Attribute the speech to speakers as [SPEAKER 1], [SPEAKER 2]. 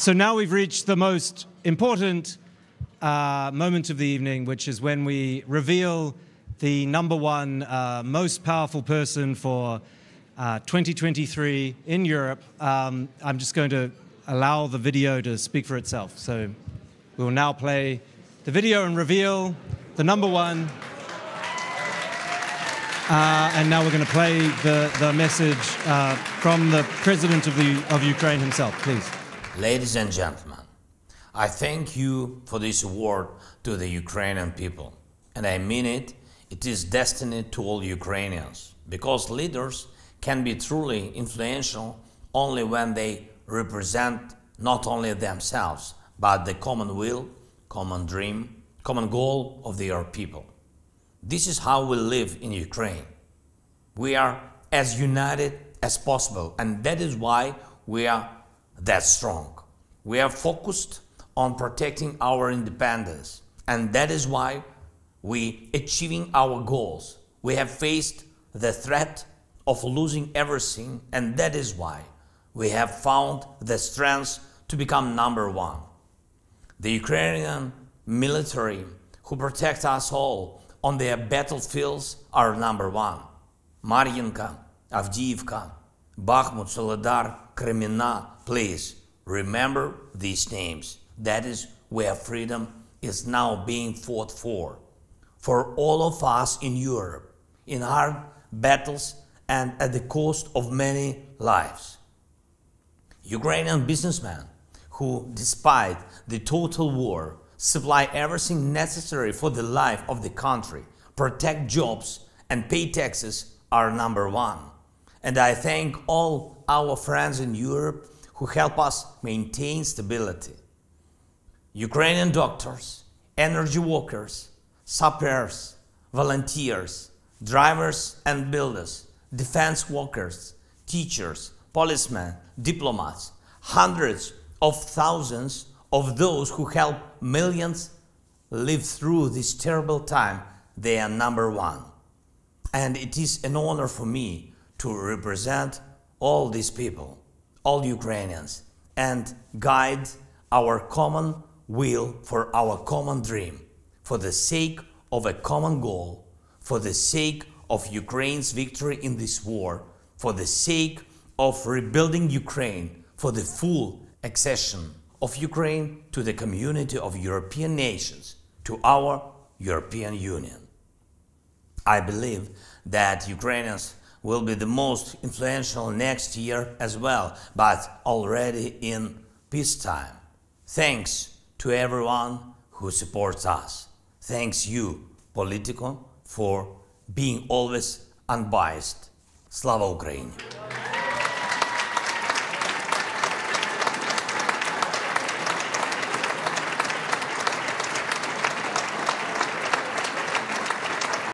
[SPEAKER 1] So now we've reached the most important uh, moment of the evening, which is when we reveal the number one uh, most powerful person for uh, 2023 in Europe. Um, I'm just going to allow the video to speak for itself. So we will now play the video and reveal the number one. Uh, and now we're going to play the, the message uh, from the president of, the, of Ukraine himself, please.
[SPEAKER 2] Ladies and gentlemen, I thank you for this award to the Ukrainian people. And I mean it, it is destined to all Ukrainians, because leaders can be truly influential only when they represent not only themselves, but the common will, common dream, common goal of their people. This is how we live in Ukraine. We are as united as possible, and that is why we are that strong. We are focused on protecting our independence, and that is why we achieving our goals. We have faced the threat of losing everything, and that is why we have found the strength to become number one. The Ukrainian military who protect us all on their battlefields are number one. Mariinka, Avdiivka, Bakhmut, Soledar, Kremina, please remember these names. That is where freedom is now being fought for. For all of us in Europe, in hard battles and at the cost of many lives. Ukrainian businessmen who, despite the total war, supply everything necessary for the life of the country, protect jobs, and pay taxes are number one. And I thank all our friends in Europe who help us maintain stability. Ukrainian doctors, energy workers, sappers, volunteers, drivers and builders, defense workers, teachers, policemen, diplomats, hundreds of thousands of those who help millions live through this terrible time, they are number one. And it is an honor for me to represent all these people, all Ukrainians, and guide our common will for our common dream, for the sake of a common goal, for the sake of Ukraine's victory in this war, for the sake of rebuilding Ukraine, for the full accession of Ukraine to the community of European nations, to our European Union. I believe that Ukrainians will be the most influential next year as well, but already in peacetime. Thanks to everyone who supports us. Thanks you, Politico, for being always unbiased. Slava Ukraini!